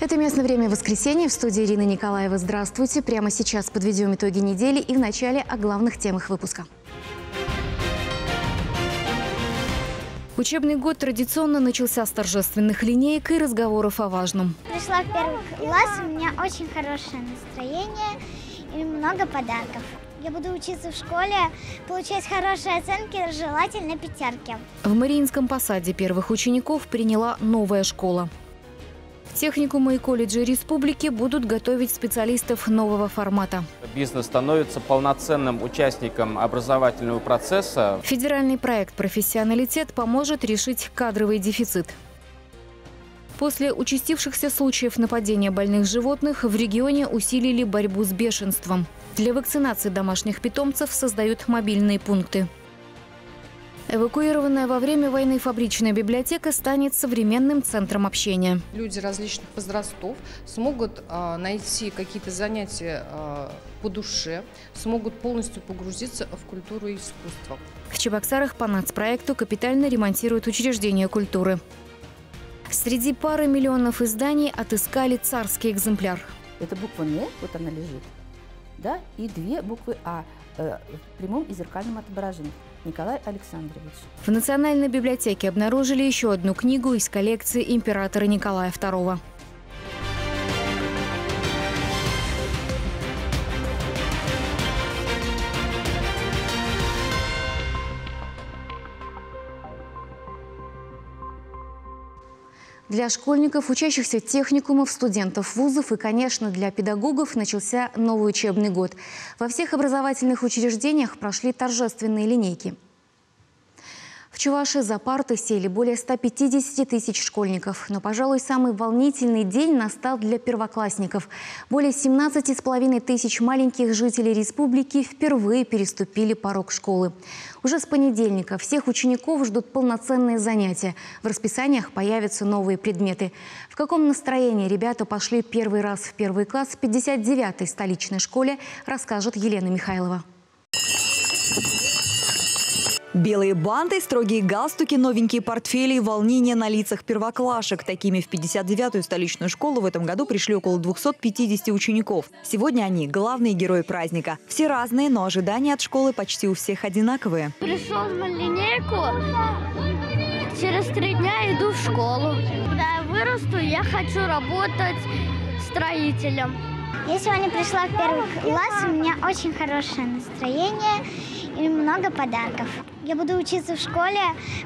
Это местное время воскресенья. В студии Ирина Николаева. Здравствуйте. Прямо сейчас подведем итоги недели и вначале о главных темах выпуска. Учебный год традиционно начался с торжественных линеек и разговоров о важном. Пришла в первый класс, у меня очень хорошее настроение и много подарков. Я буду учиться в школе, получать хорошие оценки, желательно пятерки. В Мариинском посаде первых учеников приняла новая школа. Техникумы и колледжи республики будут готовить специалистов нового формата. Бизнес становится полноценным участником образовательного процесса. Федеральный проект «Профессионалитет» поможет решить кадровый дефицит. После участившихся случаев нападения больных животных в регионе усилили борьбу с бешенством. Для вакцинации домашних питомцев создают мобильные пункты. Эвакуированная во время войны фабричная библиотека станет современным центром общения. Люди различных возрастов смогут э, найти какие-то занятия э, по душе, смогут полностью погрузиться в культуру и искусство. В Чебоксарах по нацпроекту капитально ремонтируют учреждения культуры. Среди пары миллионов изданий отыскали царский экземпляр. Это буква «Н», вот она лежит, да, и две буквы «А» э, в прямом и зеркальном отображении. Николай Александрович. В Национальной библиотеке обнаружили еще одну книгу из коллекции императора Николая II. Для школьников, учащихся техникумов, студентов вузов и, конечно, для педагогов начался новый учебный год. Во всех образовательных учреждениях прошли торжественные линейки – в Чувашии за парты сели более 150 тысяч школьников. Но, пожалуй, самый волнительный день настал для первоклассников. Более 17,5 тысяч маленьких жителей республики впервые переступили порог школы. Уже с понедельника всех учеников ждут полноценные занятия. В расписаниях появятся новые предметы. В каком настроении ребята пошли первый раз в первый класс в 59-й столичной школе, расскажет Елена Михайлова. Белые банты, строгие галстуки, новенькие портфели и волнение на лицах первоклашек. Такими в 59-ю столичную школу в этом году пришли около 250 учеников. Сегодня они – главные герои праздника. Все разные, но ожидания от школы почти у всех одинаковые. Пришел на линейку, через три дня иду в школу. Когда я вырасту, я хочу работать строителем. Я сегодня пришла в первый класс, у меня очень хорошее настроение и много подарков. Я буду учиться в школе,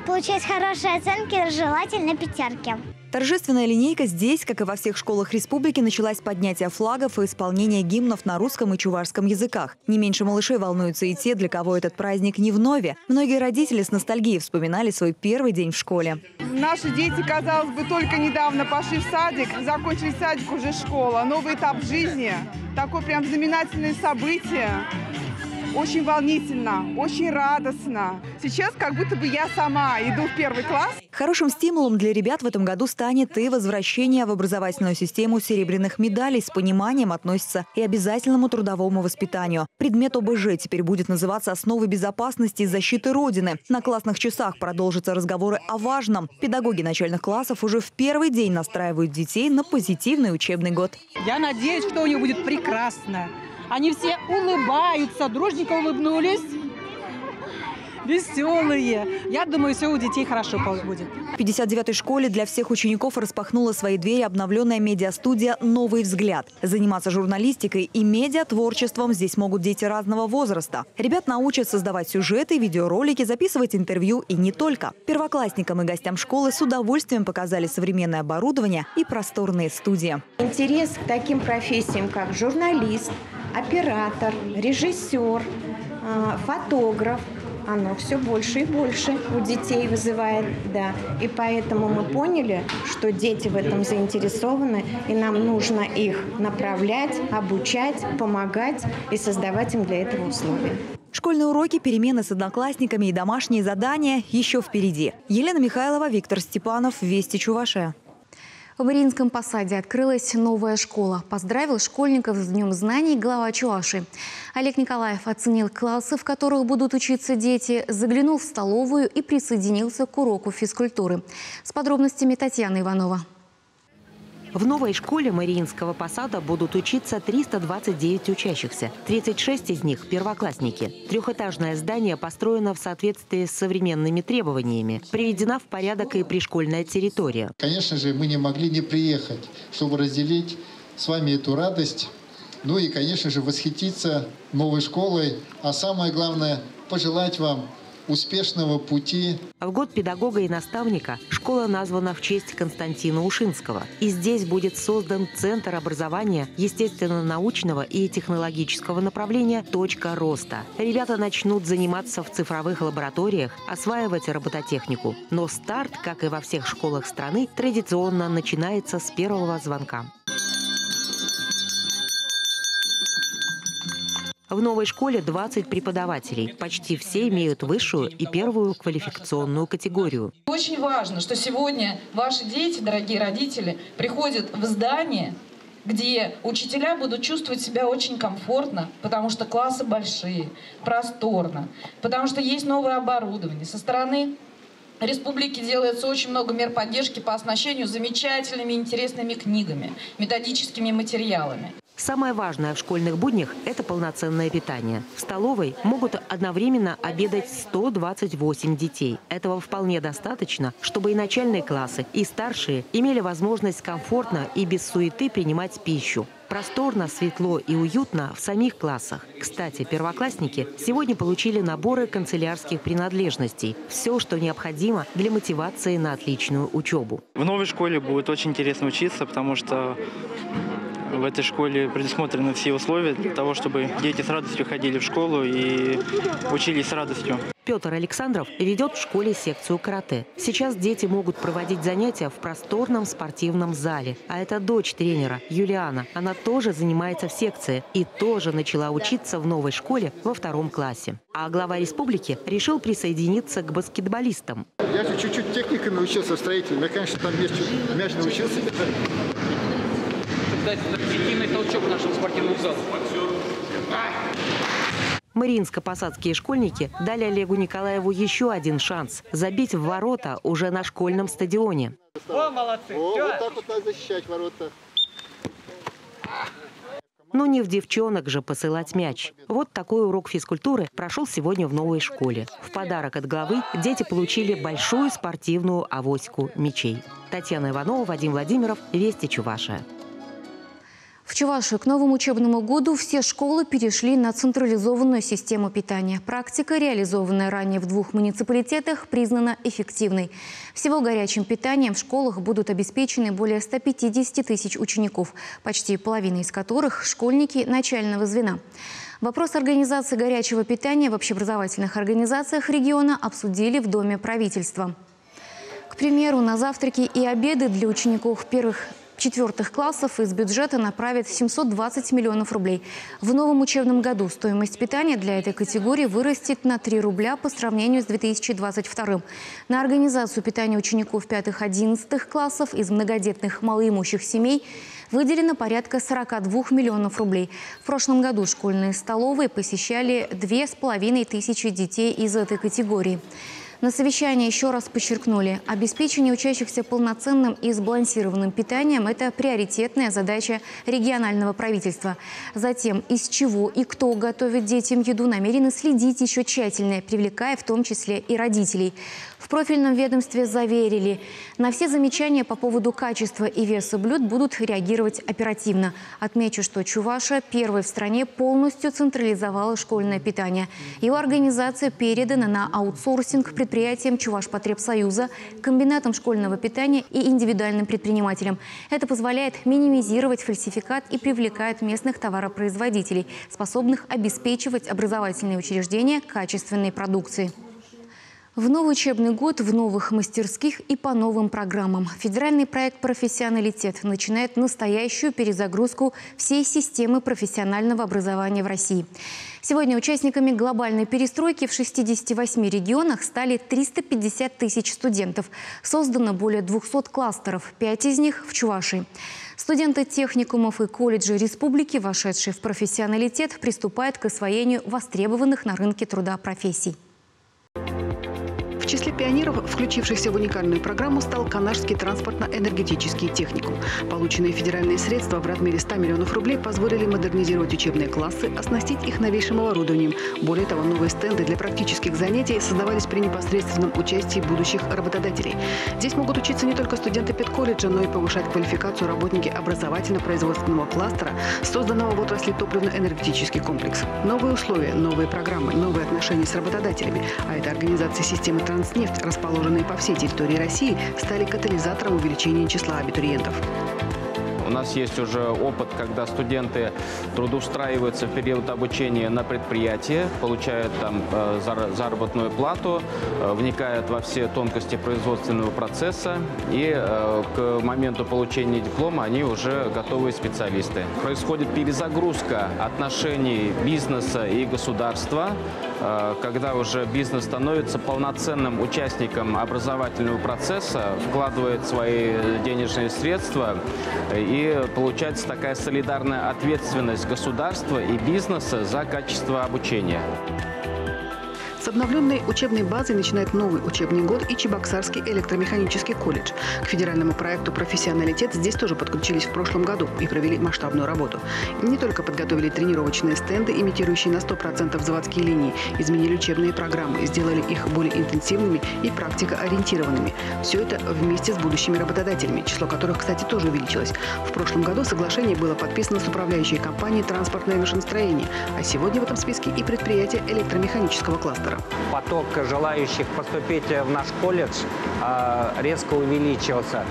получать хорошие оценки, желательно пятерки. Торжественная линейка здесь, как и во всех школах республики, началась поднятие флагов и исполнение гимнов на русском и чувашском языках. Не меньше малышей волнуются и те, для кого этот праздник не вновь. Многие родители с ностальгией вспоминали свой первый день в школе. Наши дети, казалось бы, только недавно пошли в садик, закончили садик, уже школа. Новый этап жизни, такое прям знаменательное событие. Очень волнительно, очень радостно. Сейчас как будто бы я сама иду в первый класс. Хорошим стимулом для ребят в этом году станет и возвращение в образовательную систему серебряных медалей. С пониманием относится и обязательному трудовому воспитанию. Предмет ОБЖ теперь будет называться «Основы безопасности и защиты Родины». На классных часах продолжатся разговоры о важном. Педагоги начальных классов уже в первый день настраивают детей на позитивный учебный год. Я надеюсь, что у них будет прекрасно. Они все улыбаются, дружненько улыбнулись. Веселые. Я думаю, все у детей хорошо будет. В 59-й школе для всех учеников распахнула свои двери обновленная медиастудия «Новый взгляд». Заниматься журналистикой и медиатворчеством здесь могут дети разного возраста. Ребят научат создавать сюжеты, видеоролики, записывать интервью и не только. Первоклассникам и гостям школы с удовольствием показали современное оборудование и просторные студии. Интерес к таким профессиям, как журналист, оператор, режиссер, а, фотограф, оно все больше и больше у детей вызывает, да. И поэтому мы поняли, что дети в этом заинтересованы, и нам нужно их направлять, обучать, помогать и создавать им для этого условия. Школьные уроки, перемены с одноклассниками и домашние задания еще впереди. Елена Михайлова, Виктор Степанов, Вести Чувашия. В Мариинском посаде открылась новая школа. Поздравил школьников с Днем знаний глава Чуаши. Олег Николаев оценил классы, в которых будут учиться дети, заглянул в столовую и присоединился к уроку физкультуры. С подробностями Татьяна Иванова. В новой школе Мариинского посада будут учиться 329 учащихся. 36 из них – первоклассники. Трехэтажное здание построено в соответствии с современными требованиями. Приведена в порядок и пришкольная территория. Конечно же, мы не могли не приехать, чтобы разделить с вами эту радость. Ну и, конечно же, восхититься новой школой. А самое главное – пожелать вам успешного пути. В год педагога и наставника школа названа в честь Константина Ушинского. И здесь будет создан Центр образования естественно-научного и технологического направления «Точка роста». Ребята начнут заниматься в цифровых лабораториях, осваивать робототехнику. Но старт, как и во всех школах страны, традиционно начинается с первого звонка. В новой школе 20 преподавателей. Почти все имеют высшую и первую квалификационную категорию. Очень важно, что сегодня ваши дети, дорогие родители, приходят в здание, где учителя будут чувствовать себя очень комфортно, потому что классы большие, просторно, потому что есть новое оборудование. Со стороны республики делается очень много мер поддержки по оснащению замечательными интересными книгами, методическими материалами. Самое важное в школьных буднях – это полноценное питание. В столовой могут одновременно обедать 128 детей. Этого вполне достаточно, чтобы и начальные классы, и старшие имели возможность комфортно и без суеты принимать пищу. Просторно, светло и уютно в самих классах. Кстати, первоклассники сегодня получили наборы канцелярских принадлежностей. Все, что необходимо для мотивации на отличную учебу. В новой школе будет очень интересно учиться, потому что в этой школе предусмотрены все условия для того, чтобы дети с радостью ходили в школу и учились с радостью. Петр Александров ведет в школе секцию карате. Сейчас дети могут проводить занятия в просторном спортивном зале. А это дочь тренера, Юлиана. Она тоже занимается в секции и тоже начала учиться в новой школе во втором классе. А глава республики решил присоединиться к баскетболистам. Я же чуть-чуть техникой научился в строительном. Я, конечно, там мяч, мяч научился дать эффективный толчок нашему спортивному залу. Мариинско-посадские школьники дали Олегу Николаеву еще один шанс – забить в ворота уже на школьном стадионе. О, молодцы! О, вот так вот надо защищать ворота. Но не в девчонок же посылать мяч. Вот такой урок физкультуры прошел сегодня в новой школе. В подарок от главы дети получили большую спортивную авоську мячей. Татьяна Иванова, Вадим Владимиров, Вести Чувашия. В Чувашии к новому учебному году все школы перешли на централизованную систему питания. Практика, реализованная ранее в двух муниципалитетах, признана эффективной. Всего горячим питанием в школах будут обеспечены более 150 тысяч учеников, почти половина из которых – школьники начального звена. Вопрос организации горячего питания в общеобразовательных организациях региона обсудили в Доме правительства. К примеру, на завтраки и обеды для учеников первых четвертых классов из бюджета направят 720 миллионов рублей. В новом учебном году стоимость питания для этой категории вырастет на 3 рубля по сравнению с 2022. На организацию питания учеников пятых-одиннадцатых классов из многодетных малоимущих семей выделено порядка 42 миллионов рублей. В прошлом году школьные столовые посещали две с половиной тысячи детей из этой категории. На совещании еще раз подчеркнули, обеспечение учащихся полноценным и сбалансированным питанием – это приоритетная задача регионального правительства. Затем, из чего и кто готовит детям еду, намерены следить еще тщательнее, привлекая в том числе и родителей. В профильном ведомстве заверили, на все замечания по поводу качества и веса блюд будут реагировать оперативно. Отмечу, что Чуваша первой в стране полностью централизовала школьное питание. Его организация передана на аутсорсинг предприятиям Чувашпотребсоюза, комбинатам школьного питания и индивидуальным предпринимателям. Это позволяет минимизировать фальсификат и привлекает местных товаропроизводителей, способных обеспечивать образовательные учреждения качественной продукцией. В новый учебный год в новых мастерских и по новым программам. Федеральный проект «Профессионалитет» начинает настоящую перезагрузку всей системы профессионального образования в России. Сегодня участниками глобальной перестройки в 68 регионах стали 350 тысяч студентов. Создано более 200 кластеров, 5 из них в Чувашии. Студенты техникумов и колледжей республики, вошедшие в профессионалитет, приступают к освоению востребованных на рынке труда профессий. В числе пионеров включившихся в уникальную программу, стал Канашский транспортно-энергетический техникум. Полученные федеральные средства в размере 100 миллионов рублей позволили модернизировать учебные классы, оснастить их новейшим оборудованием. Более того, новые стенды для практических занятий создавались при непосредственном участии будущих работодателей. Здесь могут учиться не только студенты педколледжа, но и повышать квалификацию работники образовательно-производственного кластера, созданного в отрасли топливно-энергетический комплекс. Новые условия, новые программы, новые отношения с работодателями, а это организации системы «Транснефть», расположенные по всей территории России, стали катализатором увеличения числа абитуриентов. У нас есть уже опыт, когда студенты трудоустраиваются в период обучения на предприятии, получают там э, заработную плату, э, вникают во все тонкости производственного процесса и э, к моменту получения диплома они уже готовые специалисты. Происходит перезагрузка отношений бизнеса и государства, когда уже бизнес становится полноценным участником образовательного процесса, вкладывает свои денежные средства получается такая солидарная ответственность государства и бизнеса за качество обучения. С обновленной учебной базой начинает новый учебный год и Чебоксарский электромеханический колледж. К федеральному проекту «Профессионалитет» здесь тоже подключились в прошлом году и провели масштабную работу. Не только подготовили тренировочные стенды, имитирующие на 100% заводские линии, изменили учебные программы, сделали их более интенсивными и практикоориентированными. Все это вместе с будущими работодателями, число которых, кстати, тоже увеличилось. В прошлом году соглашение было подписано с управляющей компанией «Транспортное машиностроение», а сегодня в этом списке и предприятие электромеханического кластера семестра. Поток желающих поступить в наш колледж а, резко увеличился.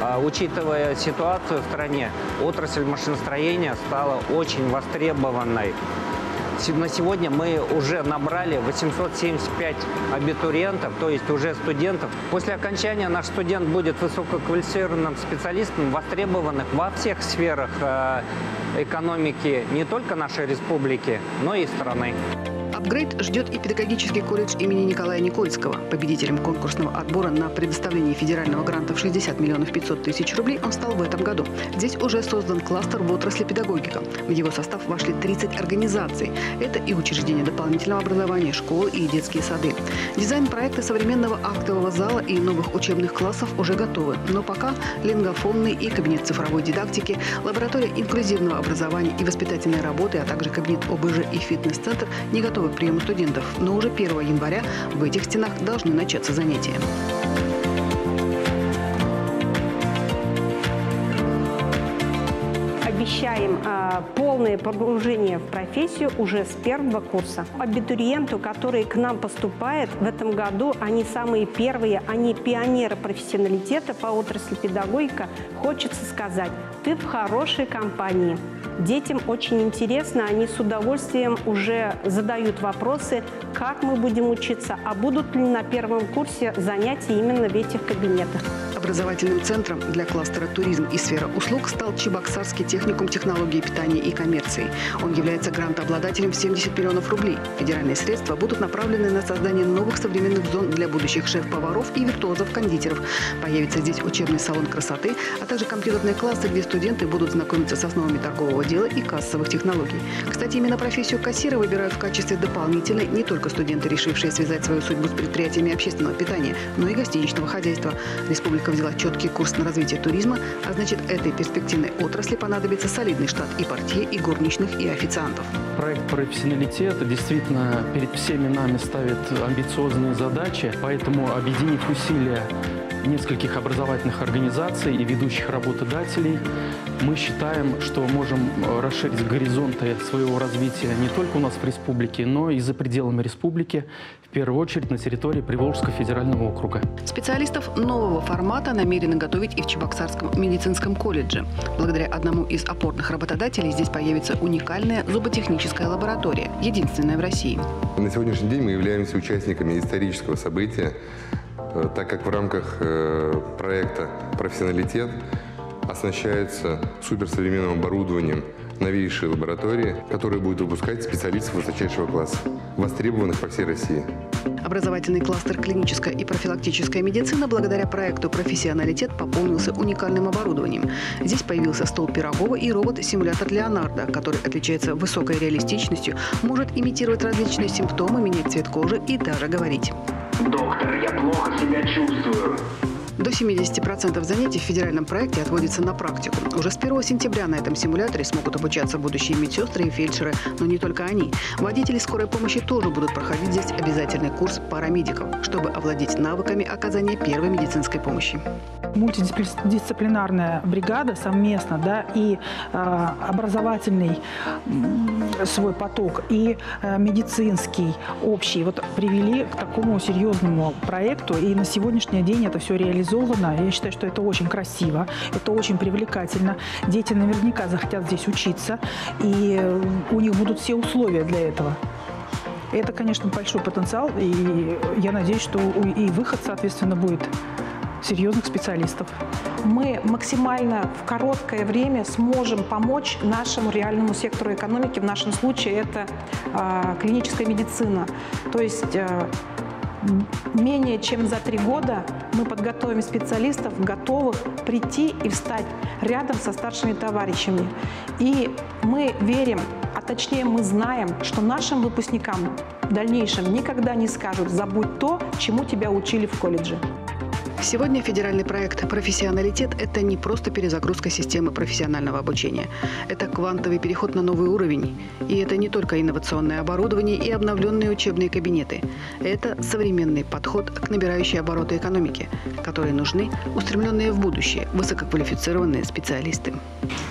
А, учитывая ситуацию в стране, отрасль машиностроения стала очень востребованной. На сегодня мы уже набрали 875 абитуриентов, то есть уже студентов. После окончания наш студент будет высококвалифицированным специалистом, востребованных во всех сферах э, экономики не только нашей республики, но и страны. Апгрейд ждет и педагогический колледж имени Николая Никольского. Победителем конкурсного отбора на предоставление федерального гранта в 60 миллионов 500 тысяч рублей он стал в этом году. Здесь уже создан кластер в отрасли педагогика. В его состав вошли 30 организаций. Это и учреждения дополнительного образования, школы и детские сады. Дизайн проекта современного актового зала и новых учебных классов уже готовы. Но пока лингофонный и кабинет цифровой дидактики, лаборатория инклюзивного образования и воспитательной работы, а также кабинет ОБЖ и фитнес-центр не готовы приему студентов, но уже 1 января в этих стенах должны начаться занятия. обещаем э, полное погружение в профессию уже с первого курса. Абитуриенту, который к нам поступает в этом году, они самые первые, они пионеры профессионалитета по отрасли педагогика. Хочется сказать, ты в хорошей компании. Детям очень интересно, они с удовольствием уже задают вопросы, как мы будем учиться, а будут ли на первом курсе занятия именно в этих кабинетах. Образовательным центром для кластера «Туризм и сфера услуг» стал Чебоксарский техникум технологии питания и коммерции. Он является грантообладателем в 70 миллионов рублей. Федеральные средства будут направлены на создание новых современных зон для будущих шеф-поваров и виртуозов-кондитеров. Появится здесь учебный салон красоты, а также компьютерные классы, где студенты будут знакомиться с основами торгового дела и кассовых технологий. Кстати, именно профессию кассира выбирают в качестве дополнительной не только студенты, решившие связать свою судьбу с предприятиями общественного питания, но и гостиничного хозяйства. Республика взяла четкий курс на развитие туризма, а значит, этой перспективной отрасли понадобится солидный штат и портье, и горничных, и официантов. Проект профессионалитета действительно перед всеми нами ставит амбициозные задачи, поэтому, объединив усилия нескольких образовательных организаций и ведущих работодателей. Мы считаем, что можем э, расширить горизонты своего развития не только у нас в республике, но и за пределами республики, в первую очередь на территории Приволжского федерального округа. Специалистов нового формата намерены готовить и в Чебоксарском медицинском колледже. Благодаря одному из опорных работодателей здесь появится уникальная зуботехническая лаборатория, единственная в России. На сегодняшний день мы являемся участниками исторического события, так как в рамках э, проекта «Профессионалитет» оснащается суперсовременным оборудованием новейшие лаборатории, которые будут выпускать специалистов высочайшего класса, востребованных по всей России. Образовательный кластер «Клиническая и профилактическая медицина» благодаря проекту «Профессионалитет» пополнился уникальным оборудованием. Здесь появился стол Пирогова и робот-симулятор Леонардо, который отличается высокой реалистичностью, может имитировать различные симптомы, менять цвет кожи и даже говорить. Доктор, я плохо себя чувствую. До 70% занятий в федеральном проекте отводится на практику. Уже с 1 сентября на этом симуляторе смогут обучаться будущие медсестры и фельдшеры, но не только они. Водители скорой помощи тоже будут проходить здесь обязательный курс парамедиков, чтобы овладеть навыками оказания первой медицинской помощи. Мультидисциплинарная бригада совместно, да, и э, образовательный э, свой поток, и э, медицинский общий, вот привели к такому серьезному проекту, и на сегодняшний день это все реализовано. Я считаю, что это очень красиво, это очень привлекательно. Дети наверняка захотят здесь учиться, и у них будут все условия для этого. Это, конечно, большой потенциал, и я надеюсь, что и выход, соответственно, будет серьезных специалистов. Мы максимально в короткое время сможем помочь нашему реальному сектору экономики. В нашем случае это э, клиническая медицина. То есть э, менее чем за три года мы подготовим специалистов, готовых прийти и встать рядом со старшими товарищами. И мы верим, а точнее мы знаем, что нашим выпускникам в дальнейшем никогда не скажут «забудь то, чему тебя учили в колледже». Сегодня федеральный проект «Профессионалитет» – это не просто перезагрузка системы профессионального обучения. Это квантовый переход на новый уровень. И это не только инновационное оборудование и обновленные учебные кабинеты. Это современный подход к набирающей обороты экономике, которые нужны устремленные в будущее высококвалифицированные специалисты.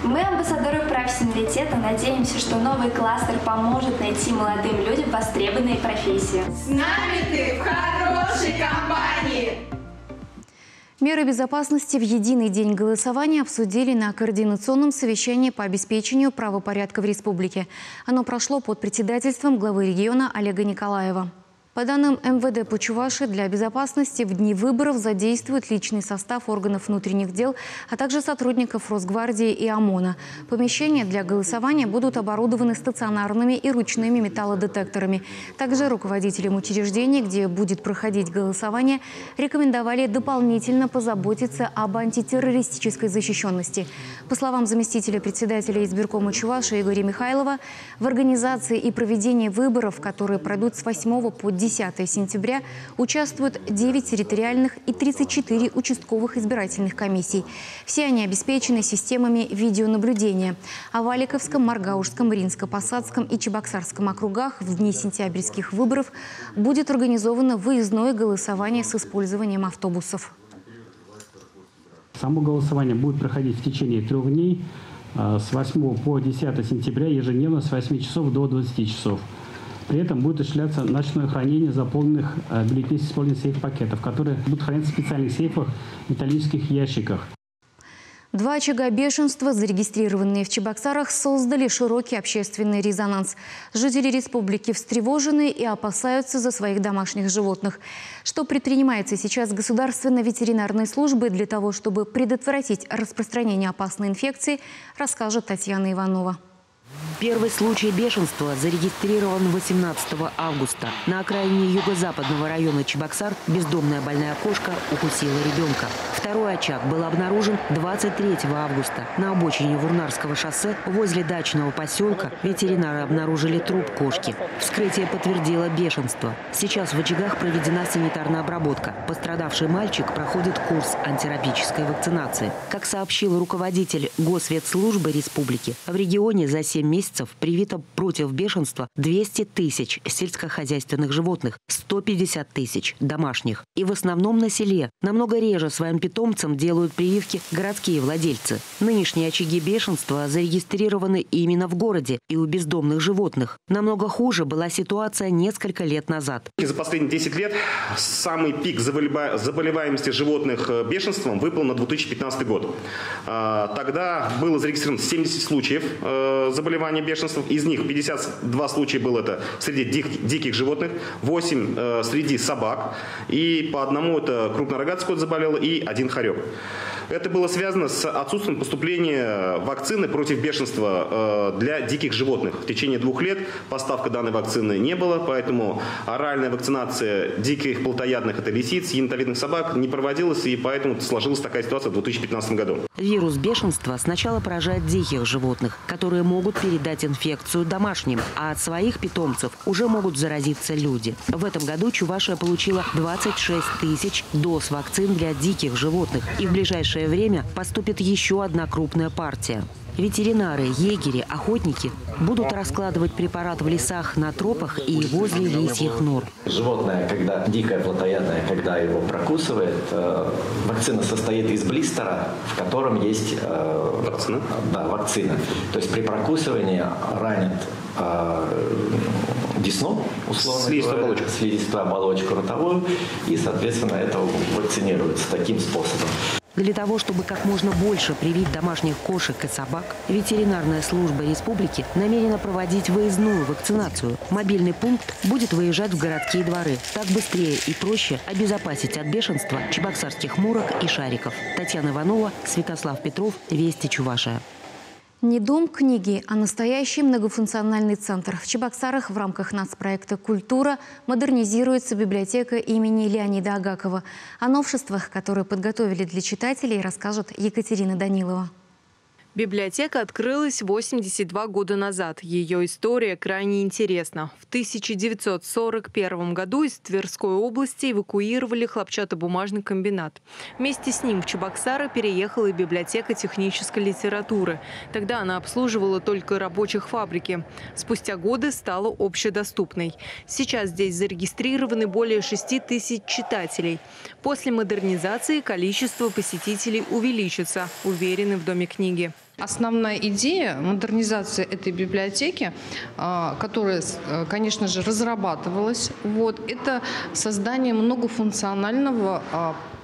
Мы, амбассадоры профессионалитета, надеемся, что новый кластер поможет найти молодым людям востребованные профессии. С нами ты в хорошей компании! Меры безопасности в единый день голосования обсудили на координационном совещании по обеспечению правопорядка в республике. Оно прошло под председательством главы региона Олега Николаева. По данным МВД по Чуваши, для безопасности в дни выборов задействуют личный состав органов внутренних дел, а также сотрудников Росгвардии и ОМОНа. Помещения для голосования будут оборудованы стационарными и ручными металлодетекторами. Также руководителям учреждений, где будет проходить голосование, рекомендовали дополнительно позаботиться об антитеррористической защищенности. По словам заместителя председателя избиркома Чуваши Игоря Михайлова, в организации и проведении выборов, которые пройдут с 8 по 10 10 сентября участвуют 9 территориальных и 34 участковых избирательных комиссий. Все они обеспечены системами видеонаблюдения. А в Аликовском, Маргаушском, Ринско-Посадском и Чебоксарском округах в дни сентябрьских выборов будет организовано выездное голосование с использованием автобусов. Само голосование будет проходить в течение трех дней э, с 8 по 10 сентября ежедневно с 8 часов до 20 часов. При этом будет осуществляться ночное хранение заполненных э, бюллетеней с использованием сейф-пакетов, которые будут храниться в специальных сейфах, металлических ящиках. Два очага бешенства, зарегистрированные в Чебоксарах, создали широкий общественный резонанс. Жители республики встревожены и опасаются за своих домашних животных. Что предпринимается сейчас государственной ветеринарной службой для того, чтобы предотвратить распространение опасной инфекции, расскажет Татьяна Иванова. Первый случай бешенства зарегистрирован 18 августа. На окраине юго-западного района Чебоксар бездомная больная кошка укусила ребенка. Второй очаг был обнаружен 23 августа. На обочине Вурнарского шоссе возле дачного поселка ветеринары обнаружили труп кошки. Вскрытие подтвердило бешенство. Сейчас в очагах проведена санитарная обработка. Пострадавший мальчик проходит курс антирабической вакцинации. Как сообщил руководитель Госветслужбы республики, в регионе за 7 месяцев привито против бешенства 200 тысяч сельскохозяйственных животных, 150 тысяч домашних. И в основном на селе. Намного реже своим питомцам делают прививки городские владельцы. Нынешние очаги бешенства зарегистрированы именно в городе и у бездомных животных. Намного хуже была ситуация несколько лет назад. За последние 10 лет самый пик заболеваемости животных э, бешенством выпал на 2015 год. А, тогда было зарегистрировано 70 случаев э, заболевания заболевания бешенством. Из них 52 случая было это среди дик, диких животных, 8 э, среди собак. И по одному это крупнорогатый скот заболел и один хорек. Это было связано с отсутствием поступления вакцины против бешенства э, для диких животных. В течение двух лет поставка данной вакцины не было, поэтому оральная вакцинация диких плотоядных, это лисиц, янтовидных собак, не проводилась, и поэтому сложилась такая ситуация в 2015 году. Вирус бешенства сначала поражает диких животных, которые могут передать инфекцию домашним, а от своих питомцев уже могут заразиться люди. В этом году Чувашия получила 26 тысяч доз вакцин для диких животных. И в ближайшее время поступит еще одна крупная партия. Ветеринары, егери, охотники будут раскладывать препарат в лесах, на тропах и возле лисьих нор. Животное, когда дикое плотоядное, когда его прокусывает, э, вакцина состоит из блистера, в котором есть э, вакцина. Да, вакцина. То есть при прокусывании ранит э, десну, условно слизистую говоря, оболочку. слизистую оболочку ротовую, и, соответственно, это вакцинируется таким способом. Для того, чтобы как можно больше привить домашних кошек и собак, ветеринарная служба республики намерена проводить выездную вакцинацию. Мобильный пункт будет выезжать в городские дворы. Так быстрее и проще обезопасить от бешенства чебоксарских мурок и шариков. Татьяна Иванова, Святослав Петров, Вести Чувашия. Не дом книги, а настоящий многофункциональный центр. В Чебоксарах в рамках нацпроекта «Культура» модернизируется библиотека имени Леонида Агакова. О новшествах, которые подготовили для читателей, расскажет Екатерина Данилова. Библиотека открылась 82 года назад. Ее история крайне интересна. В 1941 году из Тверской области эвакуировали хлопчатобумажный комбинат. Вместе с ним в Чебоксары переехала и библиотека технической литературы. Тогда она обслуживала только рабочих фабрики. Спустя годы стала общедоступной. Сейчас здесь зарегистрированы более 6 тысяч читателей. После модернизации количество посетителей увеличится, уверены в Доме книги. Основная идея модернизации этой библиотеки, а, которая, э, конечно же, разрабатывалась, вот, это создание многофункционального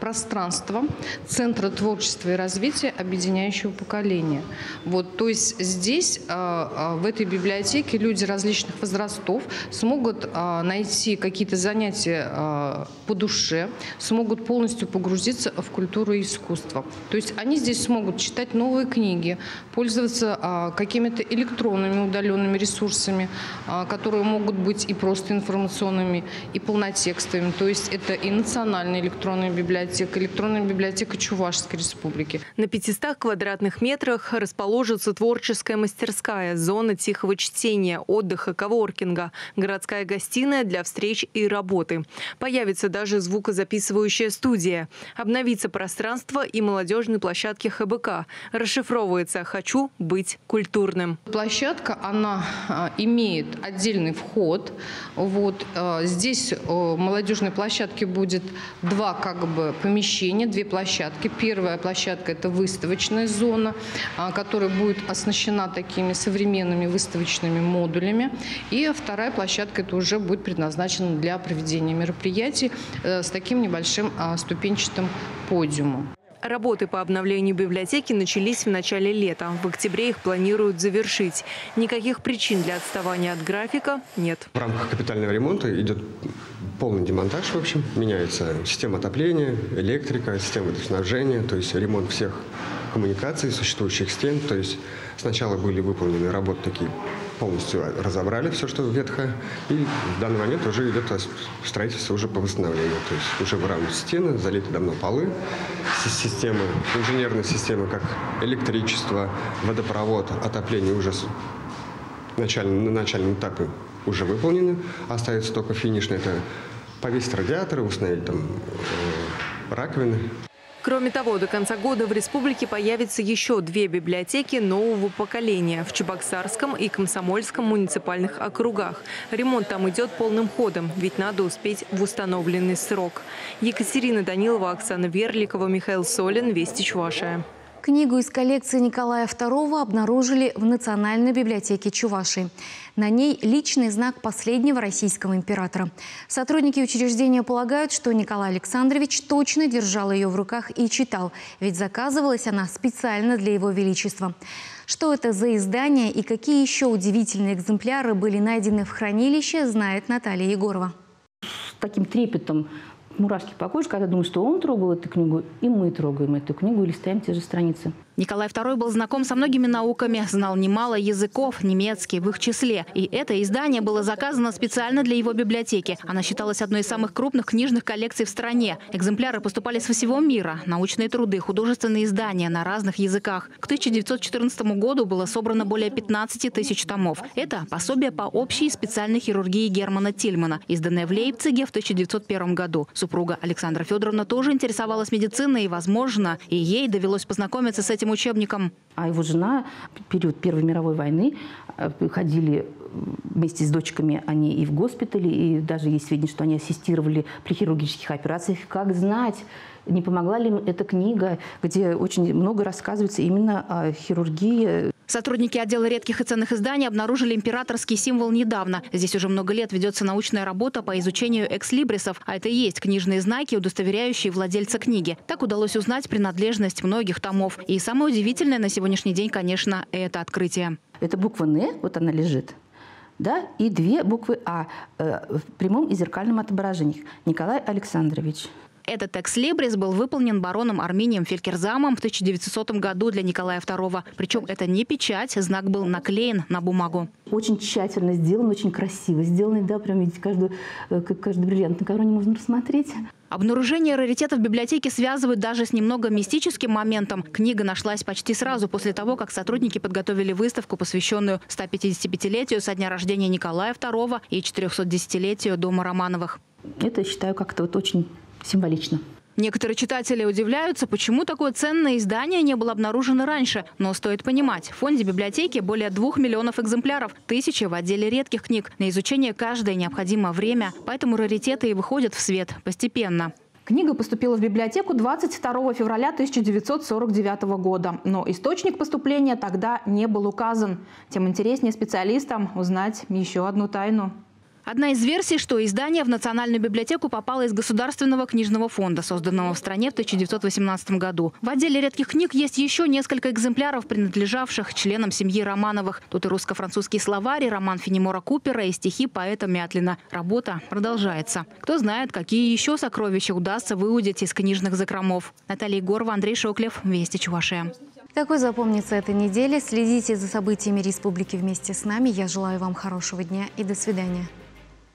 а, пространства Центра творчества и развития объединяющего поколения. Вот, то есть здесь, а, в этой библиотеке, люди различных возрастов смогут найти какие-то занятия по душе, смогут полностью погрузиться в культуру и искусство. То есть они здесь смогут читать новые книги, пользоваться а, какими-то электронными удаленными ресурсами, а, которые могут быть и просто информационными, и полнотекстовыми. То есть это и национальная электронная библиотека, электронная библиотека Чувашской республики. На 500 квадратных метрах расположится творческая мастерская, зона тихого чтения, отдыха, коворкинга, городская гостиная для встреч и работы. Появится даже звукозаписывающая студия. Обновится пространство и молодежной площадки ХБК. Расшифровывается «Хочу быть культурным». Площадка, она а, имеет отдельный вход. Вот. а, Здесь о, молодежной площадке будет два как бы помещения, две площадки. Первая площадка – это выставочная зона, а, которая будет оснащена такими современными выставочными модулями. И вторая площадка – это уже будет предназначена для проведения мероприятий э, с таким небольшим а, ступенчатым подиумом. Работы по обновлению библиотеки начались в начале лета. В октябре их планируют завершить. Никаких причин для отставания от графика нет. В рамках капитального ремонта идет полный демонтаж, в общем. Меняется система отопления, электрика, система водоснабжения, то есть ремонт всех коммуникаций, существующих стен. То есть сначала были выполнены работы такие полностью разобрали все, что ветхое. И в данный момент уже идет строительство уже по восстановлению. То есть уже выравнивают стены, залиты давно полы, системы, инженерные системы, как электричество, водопровод, отопление уже на начальном этапе уже выполнены. Остается только финишное, это повесить радиаторы, установить там э, раковины. Кроме того, до конца года в республике появится еще две библиотеки нового поколения в Чебоксарском и Комсомольском муниципальных округах. Ремонт там идет полным ходом, ведь надо успеть в установленный срок. Екатерина Данилова, Оксана Верликова, Михаил Солин, Вести Чувашия. Книгу из коллекции Николая II обнаружили в Национальной библиотеке Чувашии. На ней личный знак последнего российского императора. Сотрудники учреждения полагают, что Николай Александрович точно держал ее в руках и читал, ведь заказывалась она специально для его величества. Что это за издание и какие еще удивительные экземпляры были найдены в хранилище, знает Наталья Егорова. С таким трепетом мурашки по коже, когда думаешь, что он трогал эту книгу, и мы трогаем эту книгу и листаем те же страницы. Николай II был знаком со многими науками, знал немало языков, немецкий в их числе. И это издание было заказано специально для его библиотеки. Она считалась одной из самых крупных книжных коллекций в стране. Экземпляры поступали со всего мира. Научные труды, художественные издания на разных языках. К 1914 году было собрано более 15 тысяч томов. Это пособие по общей и специальной хирургии Германа Тильмана, изданное в Лейпциге в 1901 году. Супруга Александра Федоровна тоже интересовалась медициной, и, возможно, и ей довелось познакомиться с этим учебником. А его жена в период Первой мировой войны э, ходили вместе с дочками они и в госпитале, и даже есть сведения, что они ассистировали при хирургических операциях. Как знать, не помогла ли эта книга, где очень много рассказывается именно о хирургии. Сотрудники отдела редких и ценных изданий обнаружили императорский символ недавно. Здесь уже много лет ведется научная работа по изучению экслибрисов, а это и есть книжные знаки, удостоверяющие владельца книги. Так удалось узнать принадлежность многих томов. И самое удивительное на сегодняшний день, конечно, это открытие. Это буква «Н», вот она лежит да, и две буквы А э, в прямом и зеркальном отображениях. Николай Александрович. Этот экслибрис был выполнен бароном Арминием Фелькерзамом в 1900 году для Николая II. Причем это не печать, знак был наклеен на бумагу. Очень тщательно сделан, очень красиво сделанный, да, прям видите, каждый, э, каждый бриллиант на короне можно рассмотреть. Обнаружение раритетов в библиотеке связывают даже с немного мистическим моментом. Книга нашлась почти сразу после того, как сотрудники подготовили выставку, посвященную 155-летию со дня рождения Николая II и 410-летию дома Романовых. Это, считаю, как-то вот очень символично. Некоторые читатели удивляются, почему такое ценное издание не было обнаружено раньше. Но стоит понимать, в фонде библиотеки более двух миллионов экземпляров, тысячи в отделе редких книг. На изучение каждой необходимо время, поэтому раритеты и выходят в свет постепенно. Книга поступила в библиотеку 22 февраля 1949 года, но источник поступления тогда не был указан. Тем интереснее специалистам узнать еще одну тайну. Одна из версий, что издание в Национальную библиотеку попало из Государственного книжного фонда, созданного в стране в 1918 году. В отделе редких книг есть еще несколько экземпляров, принадлежавших членам семьи Романовых. Тут и русско-французский словарь, и роман Фенемора Купера, и стихи поэта Мятлина. Работа продолжается. Кто знает, какие еще сокровища удастся выудить из книжных закромов. Наталья Егорова, Андрей Шоклев, Вести Чувашия. Такой запомнится эта неделя. Следите за событиями республики вместе с нами. Я желаю вам хорошего дня и до свидания.